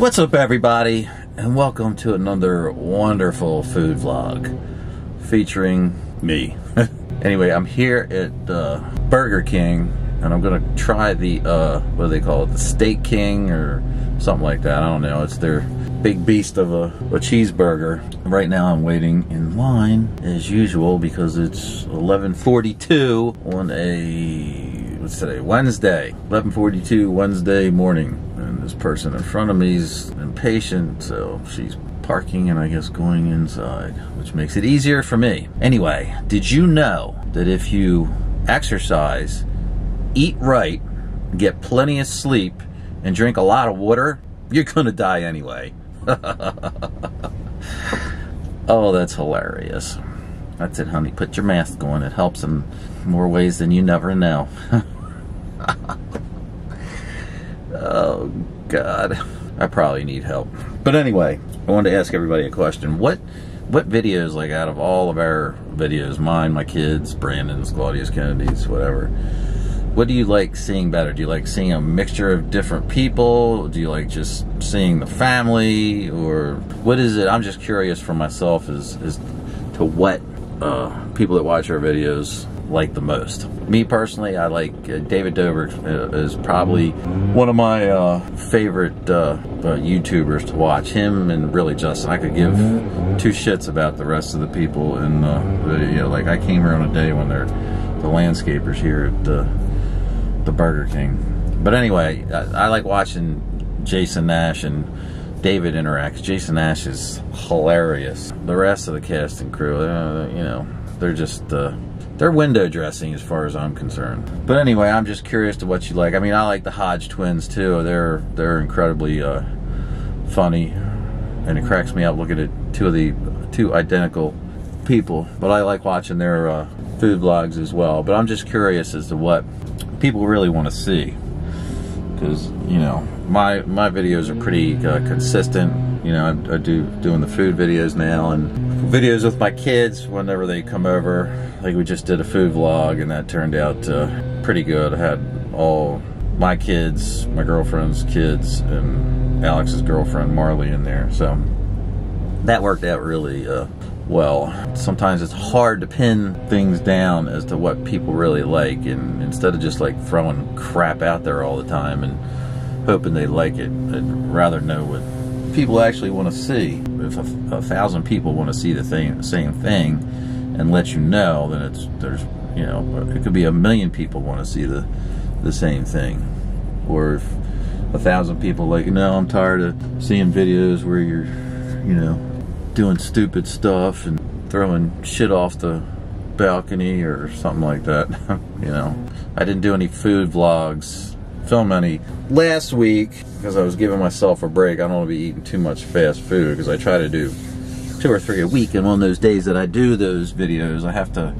What's up everybody and welcome to another wonderful food vlog featuring me. anyway, I'm here at uh, Burger King and I'm gonna try the, uh, what do they call it, the Steak King or something like that. I don't know, it's their big beast of a, a cheeseburger. Right now I'm waiting in line as usual because it's 11.42 on a, what's today, Wednesday. 11.42 Wednesday morning. This person in front of me is impatient, so she's parking and I guess going inside, which makes it easier for me. Anyway, did you know that if you exercise, eat right, get plenty of sleep, and drink a lot of water, you're gonna die anyway. oh, that's hilarious. That's it, honey. Put your mask on. It helps in more ways than you never know. oh, God. I probably need help. But anyway, I wanted to ask everybody a question. What what videos, like out of all of our videos, mine, my kids, Brandon's, Claudia's, Kennedy's, whatever, what do you like seeing better? Do you like seeing a mixture of different people? Do you like just seeing the family? Or what is it? I'm just curious for myself as, as to what uh, people that watch our videos like the most. Me personally, I like uh, David Dobrik uh, is probably one of my uh, favorite uh, uh, YouTubers to watch. Him and really Justin. I could give two shits about the rest of the people. And the, you know, like I came here on a day when they're the landscapers here at the the Burger King. But anyway, I, I like watching Jason Nash and David interact. Jason Nash is hilarious. The rest of the cast and crew, uh, you know, they're just uh, they're window dressing as far as I'm concerned. But anyway, I'm just curious to what you like. I mean, I like the Hodge twins too. They're they're incredibly uh, funny, and it cracks me up looking at two of the two identical people. But I like watching their uh, food vlogs as well. But I'm just curious as to what people really want to see because you know my my videos are pretty uh, consistent. You know, I, I, do doing the food videos now and videos with my kids whenever they come over. Like we just did a food vlog and that turned out uh, pretty good. I had all my kids, my girlfriend's kids, and Alex's girlfriend Marley in there. So that worked out really uh, well. Sometimes it's hard to pin things down as to what people really like, and instead of just like throwing crap out there all the time and hoping they like it, I'd rather know what people actually want to see. If a, a thousand people want to see the thing, same thing, and let you know, then it's there's you know it could be a million people want to see the the same thing, or if a thousand people like no, I'm tired of seeing videos where you're you know doing stupid stuff and throwing shit off the balcony or something like that. you know, I didn't do any food vlogs, film any last week because I was giving myself a break. I don't want to be eating too much fast food because I try to do two or three a week. And on those days that I do those videos, I have to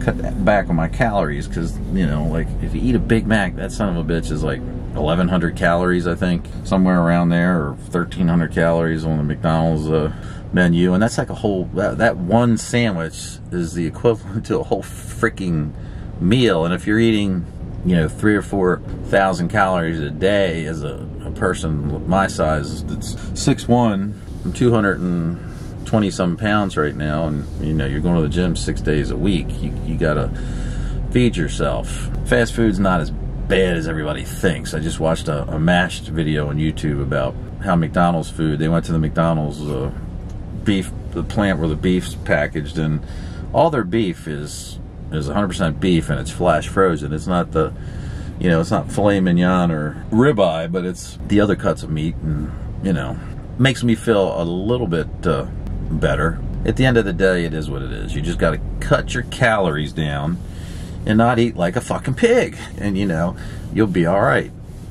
cut back on my calories because, you know, like if you eat a Big Mac, that son of a bitch is like 1100 calories, I think, somewhere around there, or 1300 calories on the McDonald's. Uh, menu, and that's like a whole that, that one sandwich is the equivalent to a whole freaking meal. And if you're eating, you know, three or four thousand calories a day as a, a person my size, that's six one, I'm 220 some pounds right now, and you know, you're going to the gym six days a week. You you gotta feed yourself. Fast food's not as bad as everybody thinks. I just watched a, a mashed video on YouTube about how McDonald's food. They went to the McDonald's. Uh, beef, the plant where the beef's packaged, and all their beef is is 100% beef and it's flash frozen. It's not the, you know, it's not filet mignon or ribeye, but it's the other cuts of meat, and you know, makes me feel a little bit uh, better. At the end of the day, it is what it is. You just got to cut your calories down and not eat like a fucking pig, and you know, you'll be all right.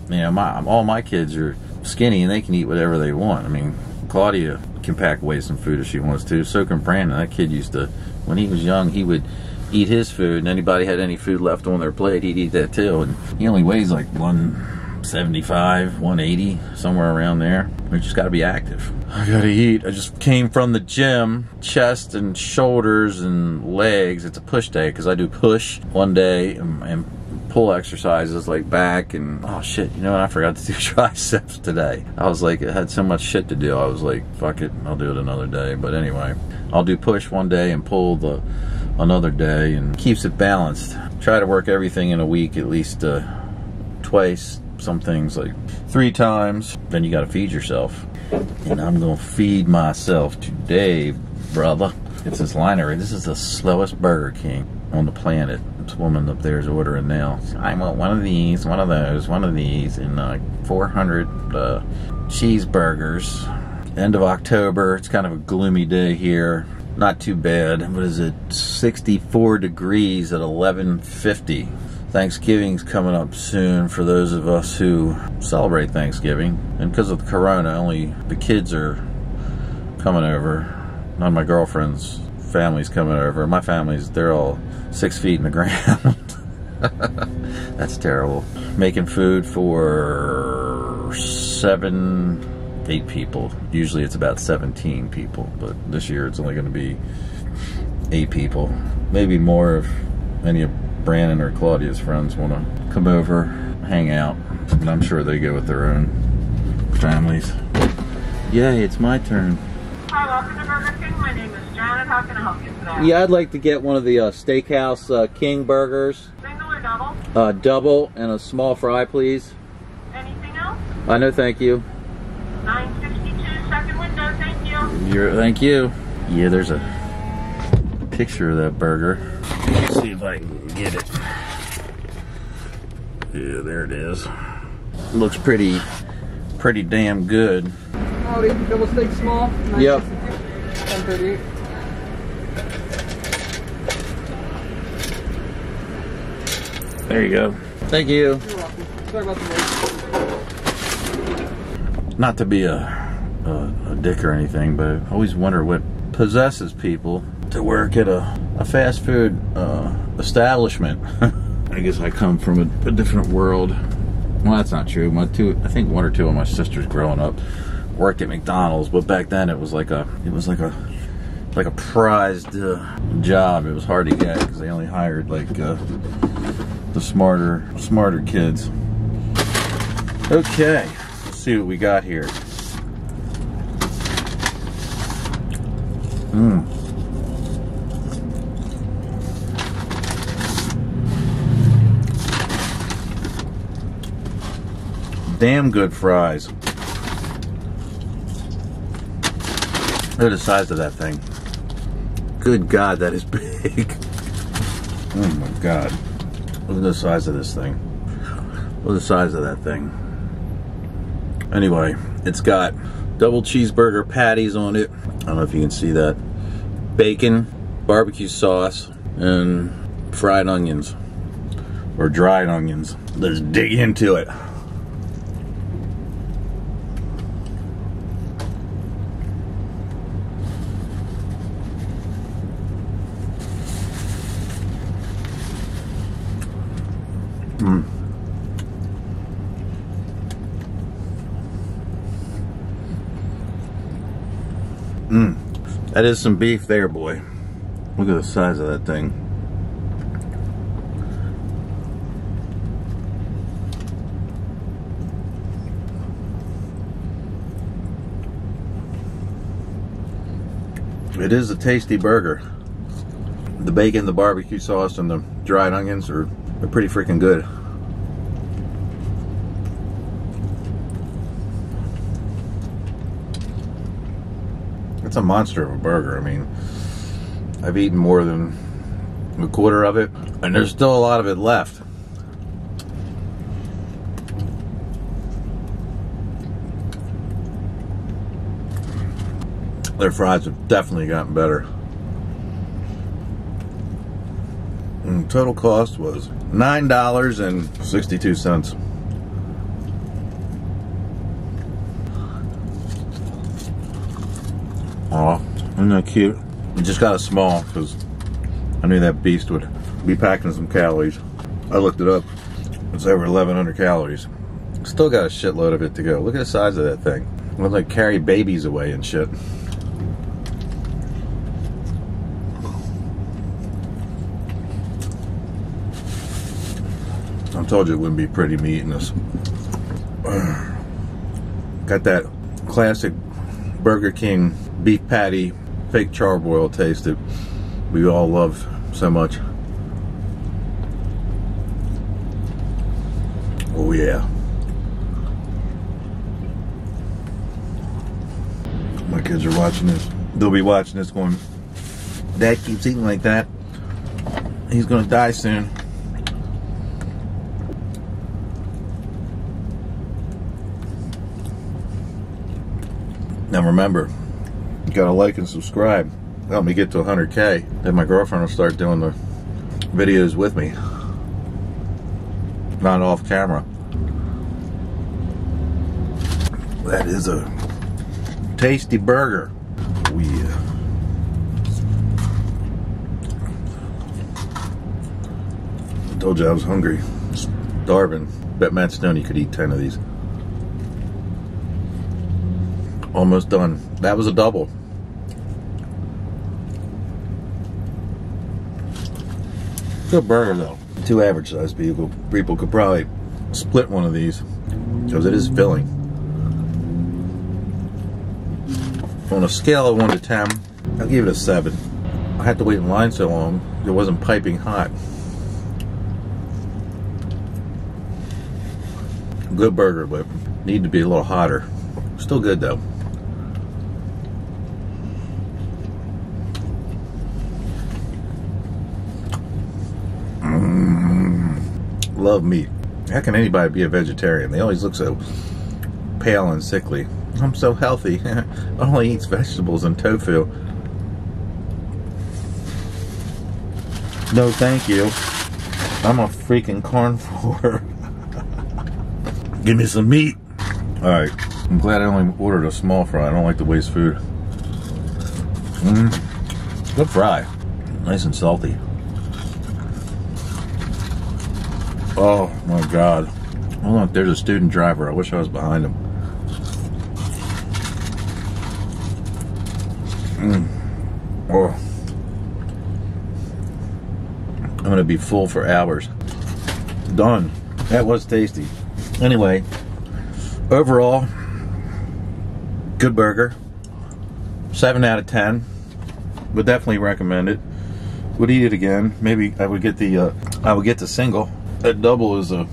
You know, my all my kids are skinny and they can eat whatever they want. I mean, Claudia can pack away some food if she wants to. So can Brandon. That kid used to, when he was young, he would eat his food, and anybody had any food left on their plate, he'd eat that too. And he only weighs like 175, 180, somewhere around there. We just got to be active. I got to eat. I just came from the gym, chest and shoulders and legs. It's a push day because I do push one day and, and pull exercises like back and oh shit, you know what? I forgot to do triceps today. I was like, I had so much shit to do. I was like, fuck it, I'll do it another day. But anyway, I'll do push one day and pull the another day and keeps it balanced. Try to work everything in a week at least uh, twice. Some things like three times. Then you got to feed yourself. And I'm gonna feed myself today, brother. It's this liner. This is the slowest Burger King on the planet. This woman up there is ordering now. I want one of these, one of those, one of these, and uh, 400 uh, cheeseburgers. End of October. It's kind of a gloomy day here. Not too bad. What is it? 64 degrees at 1150. Thanksgiving's coming up soon for those of us who celebrate Thanksgiving. And because of the corona, only the kids are coming over none of my girlfriend's family's coming over. My family's, they're all six feet in the ground. That's terrible. Making food for seven, eight people. Usually it's about 17 people, but this year it's only going to be eight people. Maybe more if any of Brandon or Claudia's friends want to come over, hang out. And I'm sure they go with their own families. Yay, it's my turn. Hi, welcome to Burger King. My name is Janet. How can I help you today? Yeah, I'd like to get one of the uh, Steakhouse uh, King burgers, Single or double? uh, double, and a small fry, please. Anything else? I know, thank you. 962 second window. Thank you. You're, thank you. Yeah, there's a picture of that burger. Let's see if I can get it. Yeah, there it is. Looks pretty, pretty damn good. Howdy, double steak small. Yep. 1038. There you go. Thank you. You're welcome. Sorry about the wait. Not to be a, a, a dick or anything, but I always wonder what possesses people to work at a, a fast food uh, establishment. I guess I come from a, a different world. Well, that's not true. My two, I think one or two of my sisters growing up worked at McDonald's, but back then it was like a, it was like a, like a prized uh, job. It was hard to get because they only hired like uh, the smarter, smarter kids. Okay, see what we got here. Mmm. Damn good fries. Look at the size of that thing. Good God, that is big. Oh my God. Look at the size of this thing. Look at the size of that thing. Anyway, it's got double cheeseburger patties on it. I don't know if you can see that. Bacon, barbecue sauce, and fried onions. Or dried onions. Let's dig into it. That is some beef there, boy. Look at the size of that thing. It is a tasty burger. The bacon, the barbecue sauce, and the dried onions are, are pretty freaking good. it's a monster of a burger. I mean, I've eaten more than a quarter of it, and there's still a lot of it left. Their fries have definitely gotten better. And total cost was $9.62. Oh, isn't that cute? I just got a small because I knew that beast would be packing some calories. I looked it up. It's over 1,100 calories. Still got a shitload of it to go. Look at the size of that thing. Look like carry babies away and shit. I told you it wouldn't be pretty meat in this. Got that classic Burger King beef patty, fake charbroil taste that we all love so much. Oh yeah. My kids are watching this. They'll be watching this going, Dad keeps eating like that. He's gonna die soon. Now remember, you gotta like and subscribe. Help me get to 100k. Then my girlfriend will start doing the videos with me. Not off camera. That is a tasty burger. Oh yeah. I told you I was hungry. Starving. Bet Matt Stonie could eat 10 of these. Almost done. That was a double. Good burger though. Two average sized people people could probably split one of these because it is filling. On a scale of one to ten, I'll give it a seven. I had to wait in line so long; it wasn't piping hot. Good burger, but need to be a little hotter. Still good though. Love meat. How can anybody be a vegetarian? They always look so pale and sickly. I'm so healthy. Only eats vegetables and tofu. No, thank you. I'm a freaking carnivore. Give me some meat. All right. I'm glad I only ordered a small fry. I don't like to waste food. Mm. Good fry. Nice and salty. Oh my god. Oh look, there's a student driver. I wish I was behind him. Mm. Oh. I'm gonna be full for hours. Done. That was tasty. Anyway, overall, good burger. Seven out of ten. Would definitely recommend it. Would eat it again. Maybe I would get the uh, I would get the single that double is a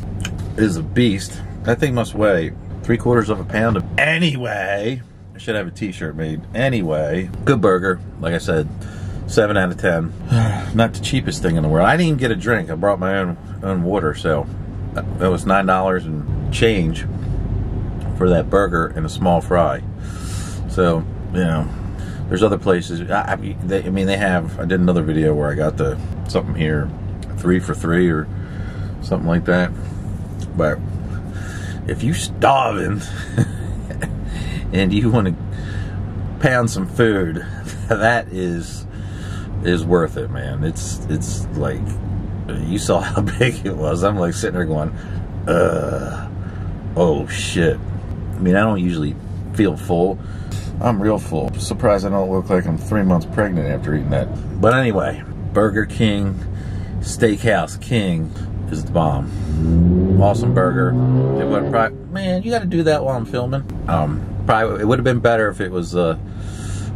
is a beast. That thing must weigh three quarters of a pound. Anyway, I should have a T-shirt made. Anyway, good burger. Like I said, seven out of ten. Not the cheapest thing in the world. I didn't even get a drink. I brought my own own water, so that was nine dollars and change for that burger and a small fry. So you know, there's other places. I, I, they, I mean, they have. I did another video where I got the something here, three for three or something like that. But if you starving and you want to pound some food, that is is worth it, man. It's it's like you saw how big it was. I'm like sitting there going, uh, oh shit. I mean, I don't usually feel full. I'm real full. Surprised I don't look like I'm three months pregnant after eating that. But anyway, Burger King, Steakhouse King is the bomb. Awesome burger. It probably, man, you got to do that while I'm filming. Um, probably it would have been better if it was uh,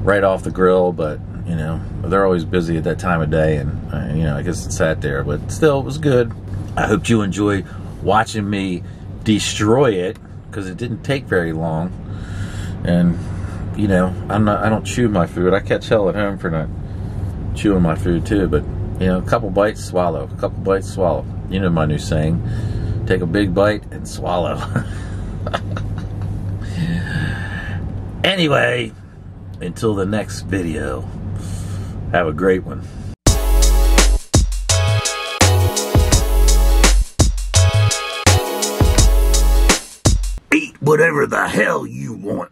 right off the grill, but you know they're always busy at that time of day, and uh, you know I guess it sat there, but still it was good. I hope you enjoy watching me destroy it because it didn't take very long, and you know I'm not I don't chew my food. I catch hell at home for not chewing my food too, but you know a couple bites swallow, a couple bites swallow. You know my new saying take a big bite and swallow. anyway, until the next video, have a great one. Eat whatever the hell you want.